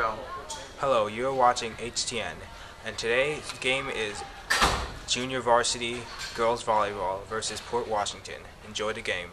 go. Hello, you're watching HTN, and today's game is Junior Varsity Girls Volleyball versus Port Washington. Enjoy the game.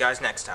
Guys next time.